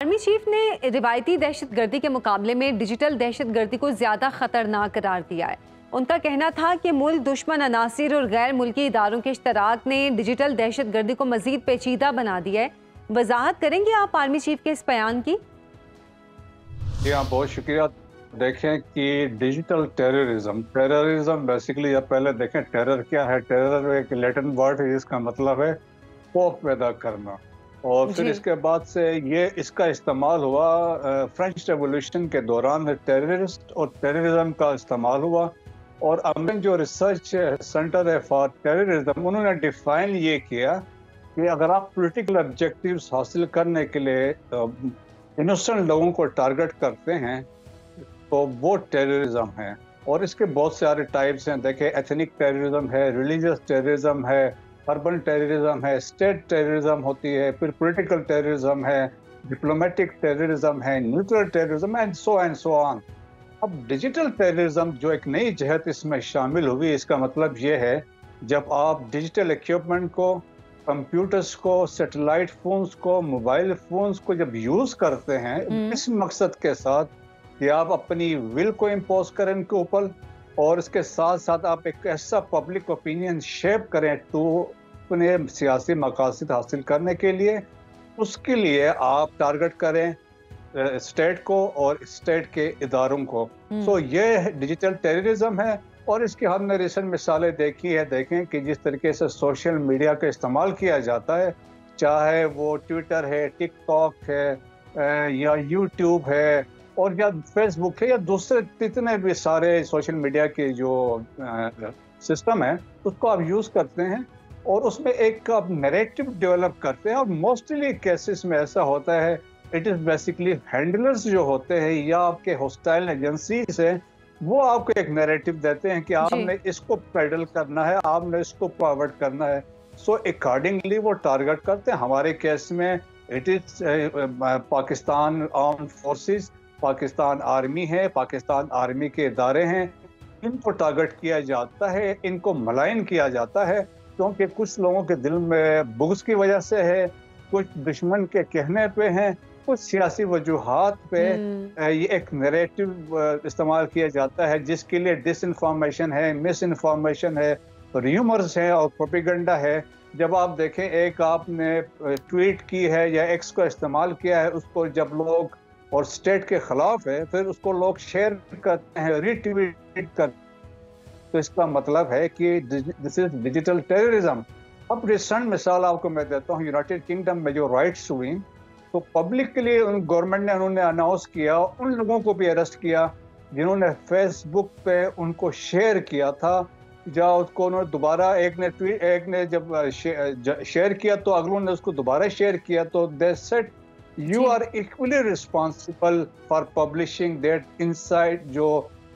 Army chief ने रिवायती दहशत गर्दी के मुकाबले में डिजिटल दहशत गर्दी को ज़्यादा खतरनाक करार दिया है। उनका कहना था कि मुल्क दुश्मन अनासर और गैर मुल्की इदारों के इश्तराक ने डिजिटल दहशत गर्दी को मजीद पेचीदा बना दिया है। वजाहत करेंगे आप आर्मी चीफ के इस बयान की? जी हाँ बहुत शुक्रिया। देखें कि डिजिटल टेररिज्म टेररिज्म बेसिकली जब पहले देखें टेरर क्या है? टेरर एक लेटिन वर्ड है जिसका मतलब है खौफ पैदा करना। और फिर इसके बाद से ये इसका इस्तेमाल हुआ फ्रेंच रेवोल्यूशन के दौरान टेररिस्ट और टेररिज्म का इस्तेमाल हुआ। और अमेरिकन जो रिसर्च सेंटर है फॉर टेररिज्म उन्होंने डिफाइन ये किया कि अगर आप पॉलिटिकल ऑब्जेक्टिव्स हासिल करने के लिए इनोसेंट लोगों को टारगेट करते हैं तो वो टेररिज्म है। और इसके बहुत सारे टाइप्स हैं। देखें एथनिक टेररिज्म है रिलीजियस टेररिज्म है अर्बन टेररिज्म है स्टेट टेररिज्म होती है फिर पॉलिटिकल टेररिज्म है डिप्लोमेटिक टेररिज्म है neutral terrorism and so and so on अब डिजिटल टेररिज्म जो एक नई जहत इसमें शामिल हुई इसका मतलब ये है जब आप डिजिटल इक्विपमेंट को कंप्यूटर्स को सैटेलाइट फोन्स को मोबाइल फोन्स को जब यूज़ करते हैं हम्म। इस मकसद के साथ कि आप अपनी विल को इम्पोज करें इनके ऊपर और इसके साथ साथ आप एक ऐसा पब्लिक ओपिनियन शेप करें तो अपने सियासी मकासद हासिल करने के लिए उसके लिए आप टारगेट करें स्टेट को और स्टेट के इदारों को हम्म। तो ये डिजिटल टेररिज्म है और इसकी हमने रिसेंट मिसालें देखी है देखें कि जिस तरीके से सोशल मीडिया का इस्तेमाल किया जाता है चाहे वो ट्विटर है टिकटॉक है या यूट्यूब है और या फेसबुक है या दूसरे जितने भी सारे सोशल मीडिया के जो सिस्टम है उसको आप यूज़ करते हैं और उसमें एक आप नरेटिव डेवलप करते हैं और मोस्टली केसेस में ऐसा होता है इट इज़ बेसिकली हैंडलर्स जो होते हैं या आपके हॉस्टाइल एजेंसीज हैं वो आपको एक नैरेटिव देते हैं कि आपने इसको पेडल करना है आपने इसको फॉरवर्ड करना है। सो so, अकॉर्डिंगली वो टारगेट करते हैं। हमारे केस में it is Pakistan arm forces Pakistan army है पाकिस्तान आर्मी के इदारे हैं इनको टारगेट किया जाता है इनको मलाइन किया जाता है क्योंकि कुछ लोगों के दिल में बुग्स की वजह से है कुछ दुश्मन के कहने पे हैं कुछ सियासी वजूहत पे हम्म। ये एक नरेटिव इस्तेमाल किया जाता है जिसके लिए डिस इन्फॉर्मेशन है मिस इन्फॉर्मेशन है र्यूमर्स है और प्रोपिगंडा है जब आप देखें एक आपने ट्वीट की है या एक्स को इस्तेमाल किया है उसको जब लोग और स्टेट के खिलाफ है, फिर उसको लोग शेयर करते हैं रीट्वीट कर तो इसका मतलब है कि दिस इज़ डिजिटल टेररिज्म अब रिसेंट मिसाल आपको मैं देता हूँ यूनाइटेड किंगडम में जो राइट्स हुई तो पब्लिक के लिए गवर्नमेंट ने, उन्होंने अनाउंस किया, उन लोगों को भी अरेस्ट किया, जिन्होंने फेसबुक पे उनको शेयर किया था। या उसको उन्होंने दोबारा एक ने ट्वीट एक ने जब शेयर किया तो अगलों ने उसको दोबारा शेयर किया तो they said you are equally responsible for publishing that insight जो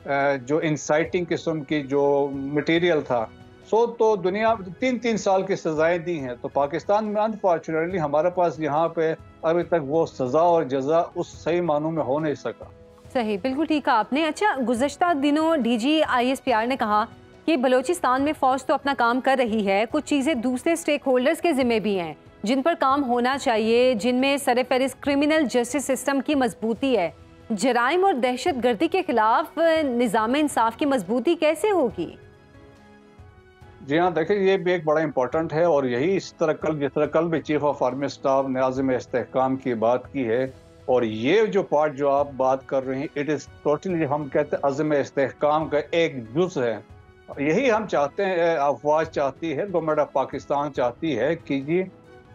जो इंसाइटिंग किस्म की जो मटेरियल था। सो तो दुनिया तीन तीन साल की सजाएँ दी हैं। तो पाकिस्तान में अनफॉर्चुनेटली हमारे पास यहाँ पे अभी तक वो सजा और जजा उस सही मानों में हो नहीं सका। सही बिल्कुल ठीक है आपने। अच्छा गुजशत दिनों D G I S P R ने कहा कि बलोचिस्तान में फौज तो अपना काम कर रही है कुछ चीज़ें दूसरे स्टेक होल्डर्स के जिम्मे भी हैं। जिन पर काम होना चाहिए, जिनमें सर फहरिस्त क्रिमिनल जस्टिस सिस्टम की मजबूती है। जराइम और दहशत गर्दी के खिलाफ निज़ाम इंसाफ की मजबूती कैसे होगी? जी हाँ देखिए, ये भी एक बड़ा इंपॉर्टेंट है और यही इस तरह कल, जिस तरह कल भी चीफ ऑफ़ आर्मी स्टाफ ने आज़म इस्तेकाम की बात की है और ये जो पार्ट जो आप बात कर रहे हैं इट इज़ टोटली हम कहते हैं अजम इस्तेकाम का एक जुज है। यही हम चाहते हैं अफवाज चाहती है, गवर्नमेंट ऑफ़ पाकिस्तान चाहती है कि जी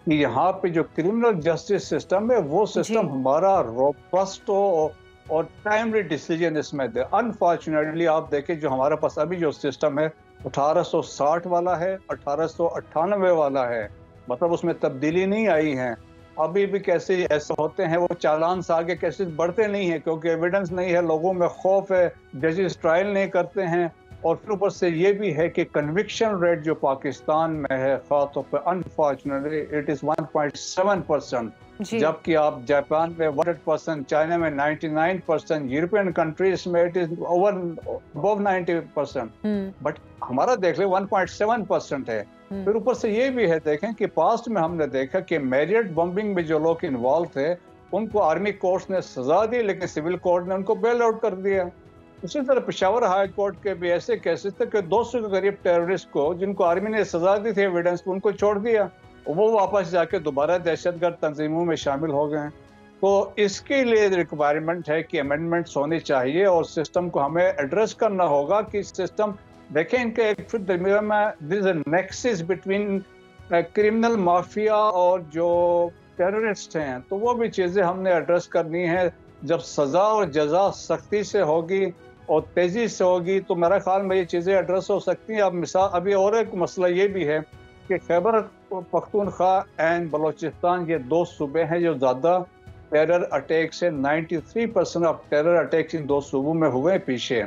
कि यहाँ पे जो क्रिमिनल जस्टिस सिस्टम है वो सिस्टम हमारा रोबस्ट हो और टाइमली डिसीज़न इसमें दे। अनफॉर्चुनेटली आप देखें जो हमारे पास अभी जो सिस्टम है 1860 वाला है अठारह सौ अट्ठानवे वाला है। मतलब उसमें तब्दीली नहीं आई है। अभी भी कैसे ऐसे होते हैं वो चालान से आगे कैसे बढ़ते नहीं है क्योंकि एविडेंस नहीं है लोगों में खौफ है जजेस ट्रायल नहीं करते हैं। और फिर ऊपर से ये भी है कि कन्विक्शन रेट जो पाकिस्तान में है खासतौर पर अनफॉर्चुनेटली इट इज़ 1.7 परसेंट जबकि आप जापान में 100 परसेंट चाइना में 99 परसेंट यूरोपियन कंट्रीज़ में it is over above 90 percent but हमारा देख ले 1.7 परसेंट है। हम्म। फिर ऊपर से ये भी है देखें कि पास्ट में हमने देखा कि मैरियट बम्बिंग में जो लोग इन्वॉल्व थे उनको आर्मी कोर्ट ने सजा दी लेकिन सिविल कोर्ट ने उनको बेल आउट कर दिया। उसी तरह पिशावर हाई कोर्ट के भी ऐसे केसेस थे कि 200 के करीब टेररिस्ट को, जिनको आर्मी ने सजा दी थी एविडेंस को उनको छोड़ दिया। वो वापस जाके दोबारा दहशतगर्द तंजीमों में शामिल हो गए तो इसके लिए रिक्वायरमेंट है कि अमेंडमेंट्स होनी चाहिए और सिस्टम को हमें एड्रेस करना होगा कि सिस्टम देखें इनके एक फिर में this nexus between criminal mafia और जो टेररिस्ट हैं तो वो भी चीज़ें हमने एड्रेस करनी है। जब सज़ा और जजा सख्ती से होगी और तेज़ी से होगी तो मेरा ख्याल में ये चीज़ें एड्रेस हो सकती हैं। अब मिसाल अभी और एक मसला ये भी है कि खैबर पख्तूनख्वा एंड बलोचिस्तान ये दो सूबे हैं जो ज़्यादा टेरर अटैक से 93 percent of terror attacks in दो सूबों में हुए हैं पीछे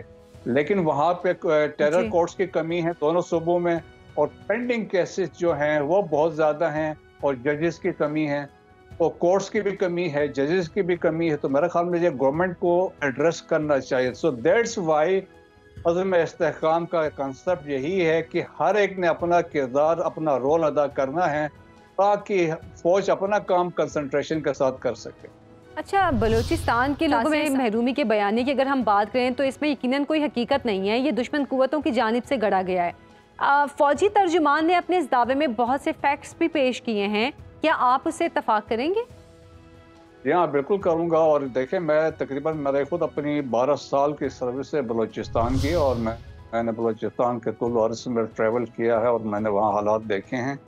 लेकिन वहाँ पे टेरर कोर्ट्स की कमी है दोनों सूबों में और पेंडिंग केसेस जो हैं वो बहुत ज़्यादा हैं और जजेस की कमी है। और कोर्ट्स की भी कमी है जजेस की भी कमी है तो मेरे ख्याल में ये गवर्नमेंट को एड्रेस करना चाहिए। सो दैट्स वाई अज़म इसकाम का कंसेप्ट यही है कि हर एक ने अपना किरदार अपना रोल अदा करना है ताकि फौज अपना काम कंसंट्रेशन के साथ कर सके। अच्छा बलूचिस्तान के लोगों में महरूमी के बयानी की अगर हम बात करें तो इसमें यकीनन कोई हकीकत नहीं है ये दुश्मन कुतों की जानब से गढ़ा गया है। फौजी तर्जुमान ने अपने इस दावे में बहुत से फैक्ट्स भी पेश किए हैं। क्या आप उससे इतफाक करेंगे? जी हाँ बिल्कुल करूँगा और देखें, मैं तकरीबन मेरे खुद अपनी 12 साल की सर्विस है बलूचिस्तान की और मैं, मैंने बलूचिस्तान के तुल अर्स में ट्रैवल किया है और मैंने वहाँ हालात देखे हैं।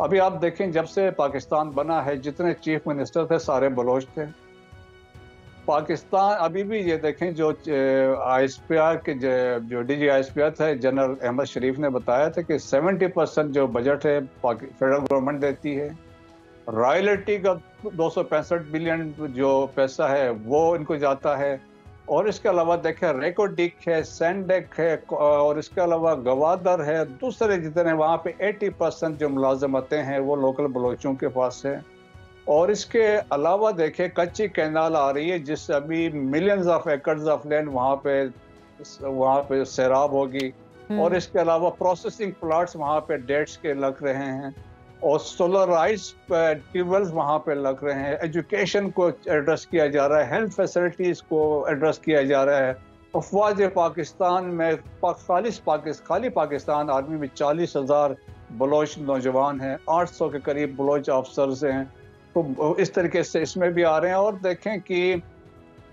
अभी आप देखें, जब से पाकिस्तान बना है, जितने चीफ मिनिस्टर थे, सारे बलोच थे। पाकिस्तान, अभी भी ये देखें, जो आई एस पी आर के जो D G I S P R थे जनरल अहमद शरीफ ने बताया था कि 70 परसेंट जो बजट है फेडरल गवर्नमेंट देती है। रॉयल्टी का दो सौ पैंसठ बिलियन जो पैसा है वो इनको जाता है। और इसके अलावा देखें रेकोडिक है सैंडेक है और इसके अलावा गवादर है दूसरे जितने वहाँ पे 80 परसेंट जो मुलाजमतें हैं वो लोकल बलोचों के पास है। और इसके अलावा देखें कच्ची कैनाल आ रही है जिससे अभी millions of acres of land वहाँ पे वहाँ पे सैराब होगी। हम्म। और इसके अलावा प्रोसेसिंग प्लाट्स वहाँ पे डेट्स के लग रहे हैं। और सोलराइज ट्यूबवेल्स वहाँ पे लग रहे हैं। एजुकेशन को एड्रेस किया जा रहा है। हेल्थ फैसिलिटीज़ को एड्रेस किया जा रहा है। अफवाज पाकिस्तान में खालिश पाकिस्तान खाली पाकिस्तान आर्मी में चालीस हज़ार बलोच नौजवान हैं। आठ सौ के करीब बलोच अफसर्स हैं। तो इस तरीके से इसमें भी आ रहे हैं। और देखें कि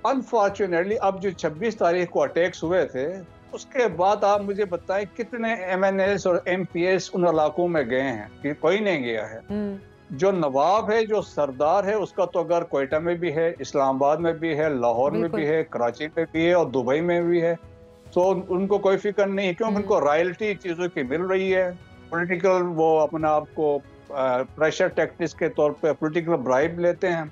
अनफॉर्चुनेटली अब जो 26 तारीख को अटैक्स हुए थे उसके बाद आप मुझे बताएँ कितने एमएनएस और एमपीएस उन इलाकों में गए हैं? कि कोई नहीं गया है। हम्म। जो नवाब है जो सरदार है उसका तो अगर कोयटा में भी है इस्लामाबाद में भी है लाहौर में भी है कराची में भी है और दुबई में भी है तो उनको कोई फ़िक्र नहीं है क्योंकि हम्म। उनको रॉयल्टी चीज़ों की मिल रही है। पॉलिटिकल वो अपना आपको प्रेशर टेक्टिक्स के तौर पे पॉलिटिकल ब्राइब लेते हैं।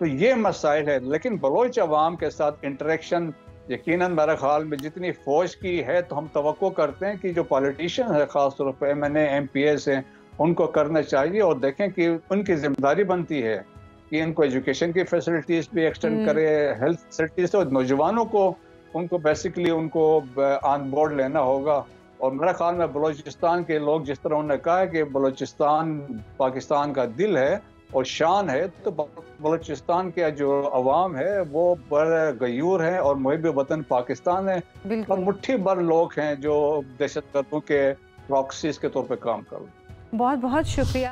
तो ये मसाइल है लेकिन बलोच अवाम के साथ इंटरेक्शन यकीनन मेरे ख्याल में जितनी फौज की है तो हम तो करते हैं कि जो पॉलिटिशियन है ख़ास तौर पर M N M P S हैं उनको करना चाहिए और देखें कि उनकी ज़िम्मेदारी बनती है कि इनको एजुकेशन की फैसिलिटीज़ भी एक्सटेंड हम्म। करे हेल्थ फैसिलिटीज़ और नौजवानों को उनको बेसिकली उनको ऑन बोर्ड लेना होगा और मेरा ख्याल में बलूचिस्तान के लोग जिस तरह उन्होंने कहा है कि बलूचिस्तान पाकिस्तान का दिल है और शान है तो बलूचिस्तान के जो अवाम है वो बड़े गयूर हैं और मुहब वतन पाकिस्तान है। और मुट्ठी भर लोग हैं जो दहशत गर्दों के प्रॉक्सीज के तौर पर काम कर बहुत बहुत शुक्रिया।